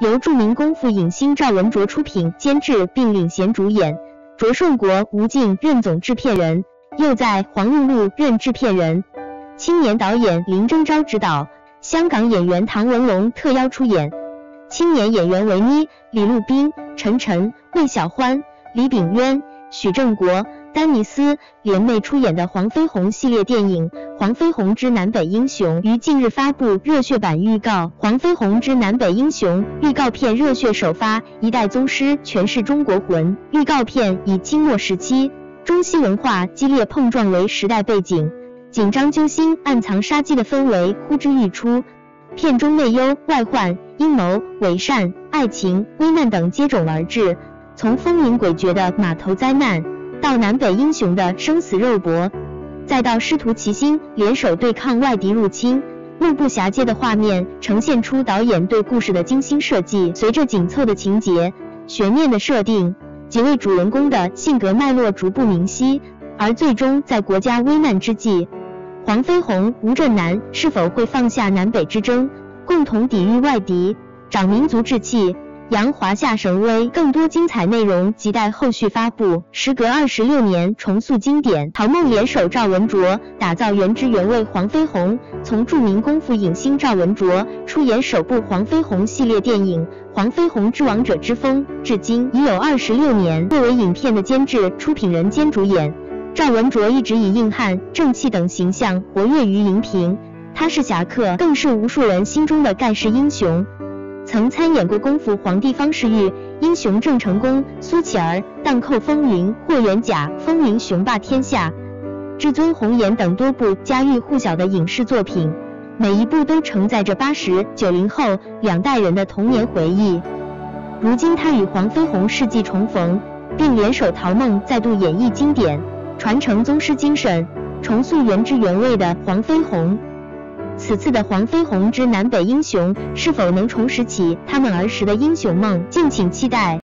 由著名功夫影星赵文卓出品、监制并领衔主演，卓胜国、吴静任总制片人，又在黄润路任制片人。青年导演林征昭执导，香港演员唐文龙特邀出演，青年演员维妮、李路斌、陈晨、魏小欢、李炳渊、许正国。丹尼斯联袂出演的黄飞鸿系列电影《黄飞鸿之南北英雄》于近日发布热血版预告，《黄飞鸿之南北英雄》预告片热血首发，一代宗师诠释中国魂。预告片以清末时期中西文化激烈碰撞为时代背景，紧张揪心、暗藏杀机的氛围呼之欲出。片中内忧外患、阴谋伪善、爱情危难等接踵而至，从风云诡谲的码头灾难。到南北英雄的生死肉搏，再到师徒齐心联手对抗外敌入侵，目不暇接的画面呈现出导演对故事的精心设计。随着紧凑的情节、悬念的设定，几位主人公的性格脉络逐步明晰，而最终在国家危难之际，黄飞鸿、吴镇南是否会放下南北之争，共同抵御外敌，长民族志气？扬华夏神威，更多精彩内容即待后续发布。时隔二十六年重塑经典，陶梦联手赵文卓打造原汁原味黄飞鸿。从著名功夫影星赵文卓出演首部黄飞鸿系列电影《黄飞鸿之王者之风》，至今已有二十六年。作为影片的监制、出品人兼主演，赵文卓一直以硬汉、正气等形象活跃于荧屏。他是侠客，更是无数人心中的盖世英雄。曾参演过《功夫皇帝方世玉》《英雄郑成功》《苏乞儿》《荡寇风云》《霍元甲》《风云雄霸天下》《至尊红颜》等多部家喻户晓的影视作品，每一部都承载着八十九零后两代人的童年回忆。如今他与黄飞鸿世纪重逢，并联手陶梦再度演绎经典，传承宗师精神，重塑原汁原味的黄飞鸿。此次的黄飞鸿之南北英雄是否能重拾起他们儿时的英雄梦？敬请期待。